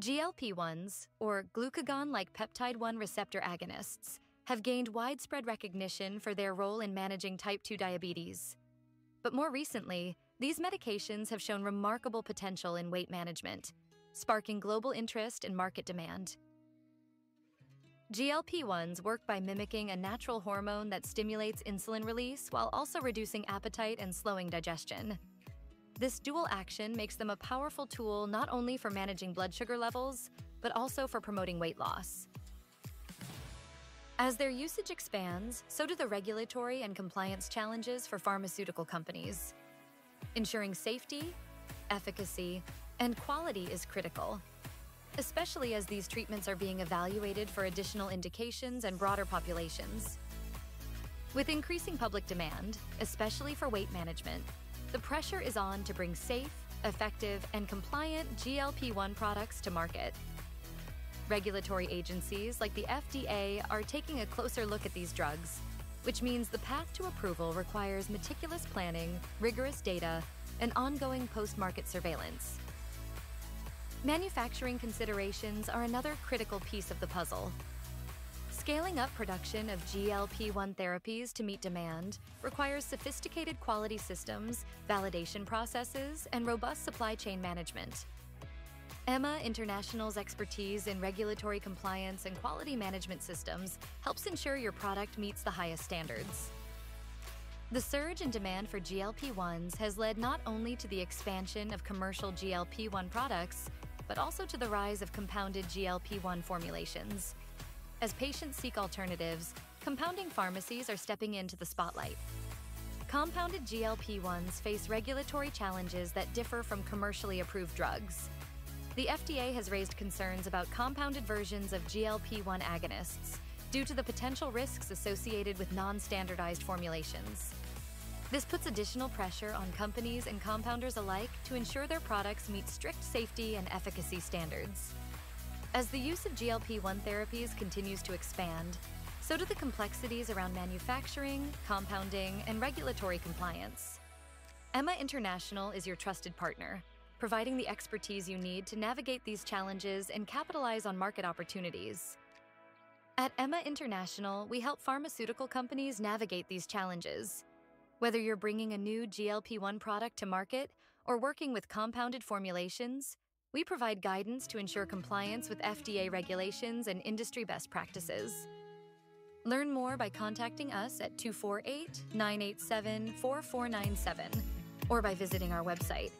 GLP 1s, or glucagon like peptide 1 receptor agonists, have gained widespread recognition for their role in managing type 2 diabetes. But more recently, these medications have shown remarkable potential in weight management, sparking global interest and market demand. GLP 1s work by mimicking a natural hormone that stimulates insulin release while also reducing appetite and slowing digestion. This dual action makes them a powerful tool not only for managing blood sugar levels, but also for promoting weight loss. As their usage expands, so do the regulatory and compliance challenges for pharmaceutical companies. Ensuring safety, efficacy, and quality is critical, especially as these treatments are being evaluated for additional indications and broader populations. With increasing public demand, especially for weight management, the pressure is on to bring safe, effective, and compliant GLP 1 products to market. Regulatory agencies like the FDA are taking a closer look at these drugs, which means the path to approval requires meticulous planning, rigorous data, and ongoing post market surveillance. Manufacturing considerations are another critical piece of the puzzle. Scaling up production of GLP 1 therapies to meet demand requires sophisticated quality systems, validation processes, and robust supply chain management. EMMA International's expertise in regulatory compliance and quality management systems helps ensure your product meets the highest standards. The surge in demand for GLP 1s has led not only to the expansion of commercial GLP 1 products, but also to the rise of compounded GLP 1 formulations. As patients seek alternatives, compounding pharmacies are stepping into the spotlight. Compounded GLP 1s face regulatory challenges that differ from commercially approved drugs. The FDA has raised concerns about compounded versions of GLP 1 agonists due to the potential risks associated with non standardized formulations. This puts additional pressure on companies and compounders alike to ensure their products meet strict safety and efficacy standards. As the use of GLP 1 therapies continues to expand, so do the complexities around manufacturing, compounding, and regulatory compliance. Emma International is your trusted partner, providing the expertise you need to navigate these challenges and capitalize on market opportunities. At Emma International, we help pharmaceutical companies navigate these challenges. Whether you're bringing a new GLP 1 product to market or working with compounded formulations, we provide guidance to ensure compliance with FDA regulations and industry best practices. Learn more by contacting us at 248 987 4497 or by visiting our website